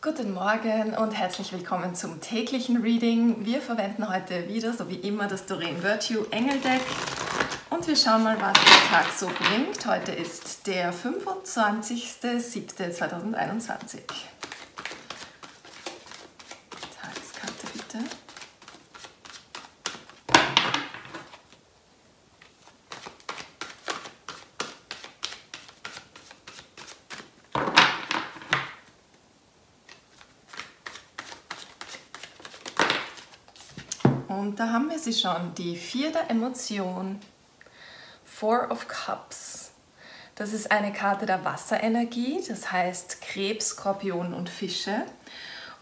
Guten Morgen und herzlich willkommen zum täglichen Reading. Wir verwenden heute wieder, so wie immer, das Doreen Virtue Engeldeck und wir schauen mal, was der Tag so bringt. Heute ist der 25.07.2021. Tageskarte bitte. Und da haben wir sie schon, die vierte Emotion, Four of Cups. Das ist eine Karte der Wasserenergie, das heißt Krebs, Skorpion und Fische.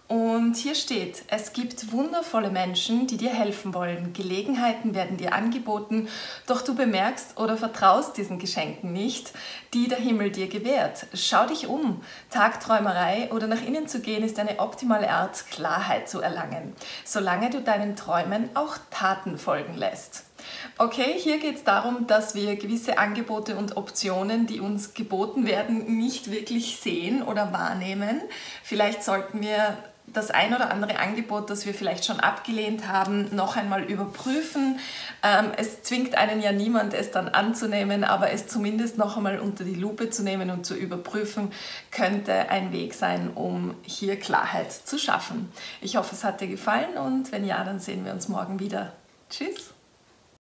Und hier steht, es gibt wundervolle Menschen, die dir helfen wollen. Gelegenheiten werden dir angeboten, doch du bemerkst oder vertraust diesen Geschenken nicht, die der Himmel dir gewährt. Schau dich um. Tagträumerei oder nach innen zu gehen ist eine optimale Art, Klarheit zu erlangen, solange du deinen Träumen auch Taten folgen lässt. Okay, hier geht es darum, dass wir gewisse Angebote und Optionen, die uns geboten werden, nicht wirklich sehen oder wahrnehmen. Vielleicht sollten wir das ein oder andere Angebot, das wir vielleicht schon abgelehnt haben, noch einmal überprüfen. Ähm, es zwingt einen ja niemand, es dann anzunehmen, aber es zumindest noch einmal unter die Lupe zu nehmen und zu überprüfen, könnte ein Weg sein, um hier Klarheit zu schaffen. Ich hoffe, es hat dir gefallen und wenn ja, dann sehen wir uns morgen wieder. Tschüss!